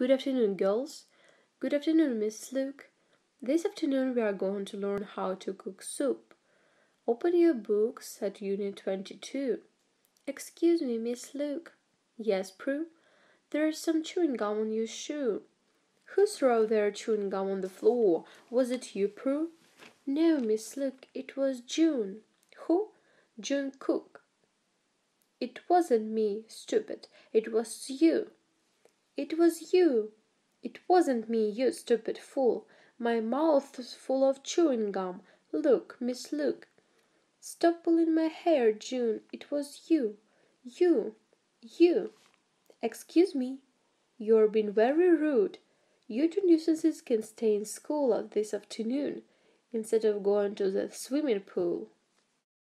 Good afternoon, girls. Good afternoon, Miss Luke. This afternoon we are going to learn how to cook soup. Open your books at Unit 22. Excuse me, Miss Luke. Yes, Prue. There is some chewing gum on your shoe. Who threw their chewing gum on the floor? Was it you, Prue? No, Miss Luke, it was June. Who? June Cook. It wasn't me, stupid. It was you. It was you. It wasn't me, you stupid fool. My mouth's full of chewing gum. Look, Miss Luke. Stop pulling my hair, June. It was you. You. You. Excuse me. You're being very rude. You two nuisances can stay in school this afternoon instead of going to the swimming pool.